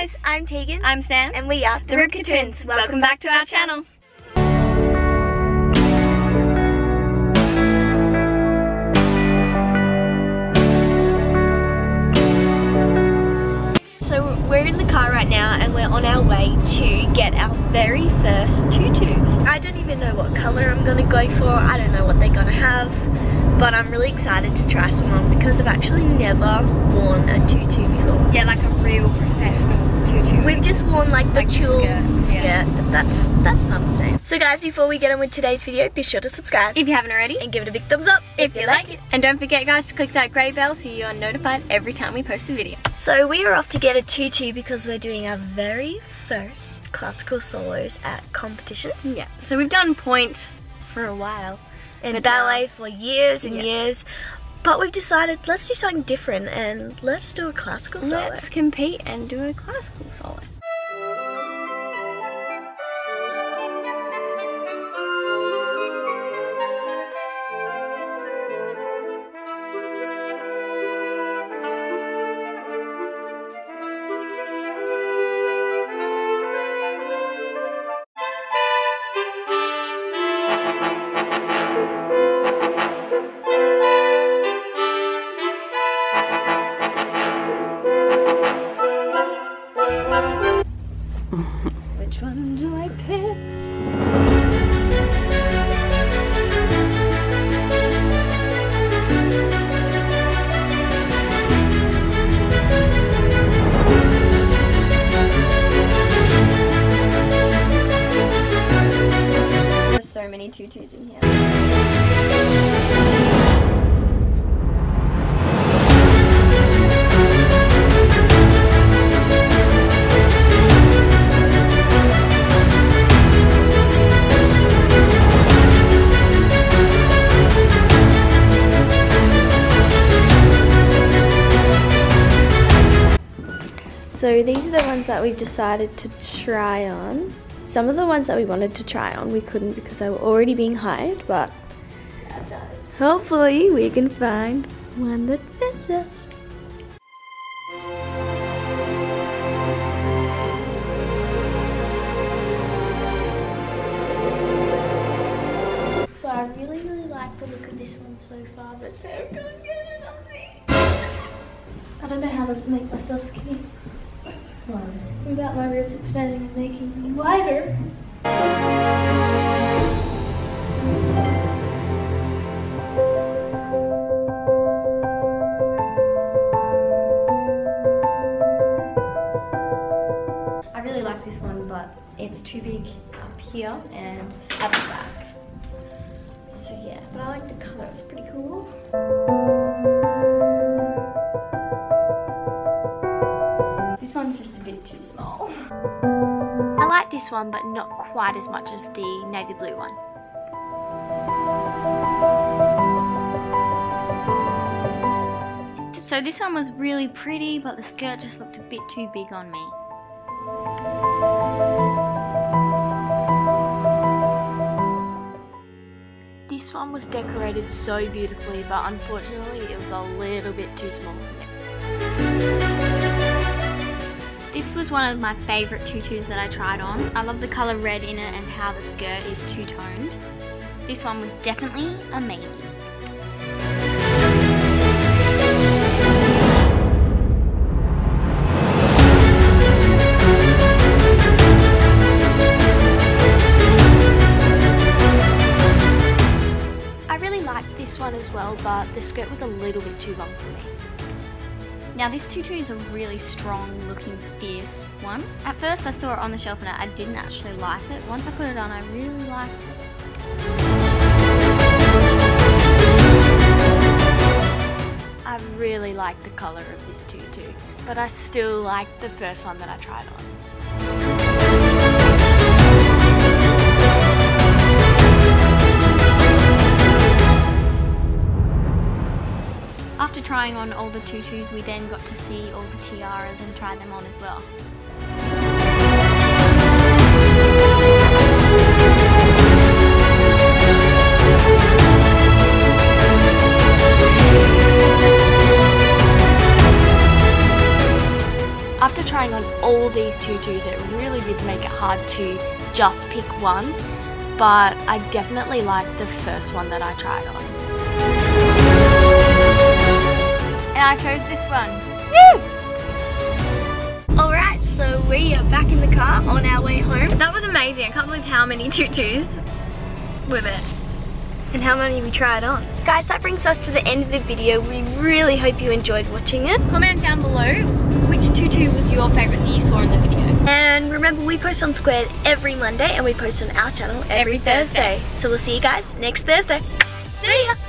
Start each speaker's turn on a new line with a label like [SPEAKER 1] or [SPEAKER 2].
[SPEAKER 1] guys, I'm Teagan.
[SPEAKER 2] I'm Sam.
[SPEAKER 1] and we are
[SPEAKER 2] the Rybka Twins. Welcome back to our channel.
[SPEAKER 1] So we're in the car right now and we're on our way to get our very first tutus. I don't even know what color I'm gonna go for. I don't know what they're gonna have. But I'm really excited to try some on because I've actually never worn a tutu before.
[SPEAKER 2] Yeah, like a real professional tutu.
[SPEAKER 1] We've just worn like the
[SPEAKER 2] Like
[SPEAKER 1] tulle
[SPEAKER 2] skirts,
[SPEAKER 1] skirt.
[SPEAKER 2] yeah.
[SPEAKER 1] but That's that's not the same. So guys, before we get on with today's video, be sure to subscribe
[SPEAKER 2] if you haven't already,
[SPEAKER 1] and give it a big thumbs up
[SPEAKER 2] if you like it. And don't forget guys to click that grey bell so you are notified every time we post a video.
[SPEAKER 1] So we are off to get a tutu because we're doing our very first classical solos at competitions.
[SPEAKER 2] Yeah, so we've done pointe for a while. But
[SPEAKER 1] ballet for years and
[SPEAKER 2] Yeah.
[SPEAKER 1] years. But we've decided let's do something different and let's do a classical solo.
[SPEAKER 2] Let's compete and do a classical solo. Here.
[SPEAKER 3] So these are the ones that we've decided to try on. Some of the ones that we wanted to try on, we couldn't because they were already being hired, but hopefully we can find one that fits us.
[SPEAKER 1] So I really, really like the look of this one so far, but Sam can't get it on me. I don't know how to make myself skinny. Without my ribs expanding and making me wider.
[SPEAKER 2] I really like this one, but it's too big up here and at the back. So yeah, but I like the colour, it's pretty cool. This one's just a bit too small.
[SPEAKER 3] I like this one, but not quite as much as the navy blue one.
[SPEAKER 2] So this one was really pretty, but the skirt just looked a bit too big on me.
[SPEAKER 3] This one was decorated so beautifully, but unfortunately it was a little bit too small for me.
[SPEAKER 2] This was one of my favourite tutus that I tried on. I love the colour red in it and how the skirt is two-toned. This one was definitely a maybe.
[SPEAKER 3] I really liked this one as well, but the skirt was a little bit too long for me.
[SPEAKER 2] Now this tutu is a really strong looking fierce one. At first I saw it on the shelf and I didn't actually like it. Once I put it on I really liked it.
[SPEAKER 3] I really like the colour of this tutu, but I still like the first one that I tried on.
[SPEAKER 2] Trying on all the tutus we then got to see all the tiaras and try them on as well. After trying on all these tutus, it really did make it hard to just pick one. But I definitely liked the first one that I tried on. And I chose this one. Woo!
[SPEAKER 1] Alright, so we are back in the car on our way home. That was amazing. I can't believe how many tutus with it and how many we tried on. Guys, that brings us to the end of the video. We really hope you enjoyed watching it.
[SPEAKER 2] Comment down below which tutu was your favourite that you saw in the video.
[SPEAKER 1] And remember, we post on Squared every Monday and we post on our channel every,
[SPEAKER 2] Every Thursday.
[SPEAKER 1] Thursday. So we'll see you guys next Thursday. See ya!